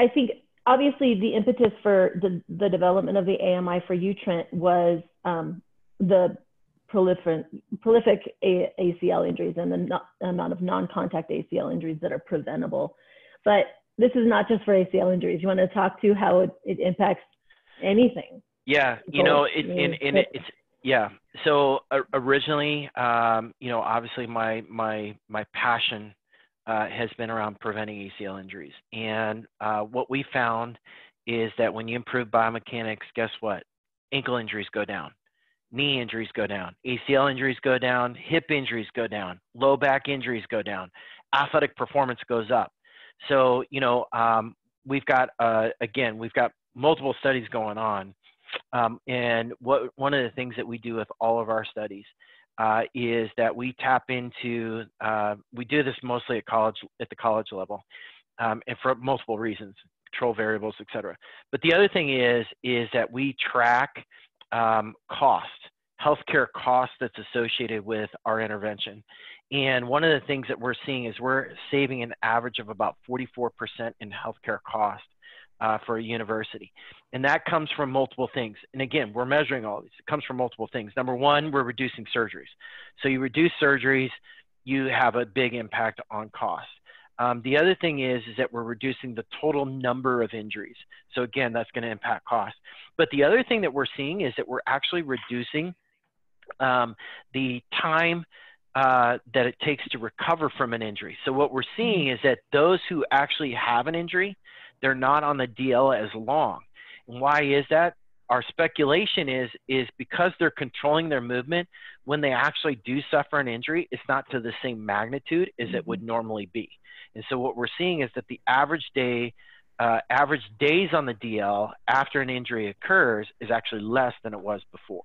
I think obviously the impetus for the, the development of the AMI for you, Trent, was um, the prolific, prolific A ACL injuries and the no amount of non-contact ACL injuries that are preventable. But this is not just for ACL injuries. You want to talk to how it, it impacts anything? Yeah, you know, it, in, in it, it's yeah. So uh, originally, um, you know, obviously my my my passion uh, has been around preventing ACL injuries, and uh, what we found is that when you improve biomechanics, guess what? Ankle injuries go down, knee injuries go down, ACL injuries go down, hip injuries go down, low back injuries go down, athletic performance goes up. So you know, um, we've got uh, again, we've got multiple studies going on um, and what one of the things that we do with all of our studies uh, is that we tap into uh, we do this mostly at college at the college level, um, and for multiple reasons, control variables, et cetera. But the other thing is is that we track um, cost, healthcare cost that's associated with our intervention. And one of the things that we're seeing is we're saving an average of about 44% in healthcare cost uh, for a university. And that comes from multiple things. And again, we're measuring all these. It comes from multiple things. Number one, we're reducing surgeries. So you reduce surgeries, you have a big impact on cost. Um, the other thing is, is that we're reducing the total number of injuries. So again, that's going to impact cost. But the other thing that we're seeing is that we're actually reducing um, the time uh, that it takes to recover from an injury. So what we're seeing is that those who actually have an injury, they're not on the DL as long. And why is that? Our speculation is is because they're controlling their movement. When they actually do suffer an injury, it's not to the same magnitude as it would mm-hmm. normally be. And so what we're seeing is that the average day, uh, average days on the DL after an injury occurs is actually less than it was before.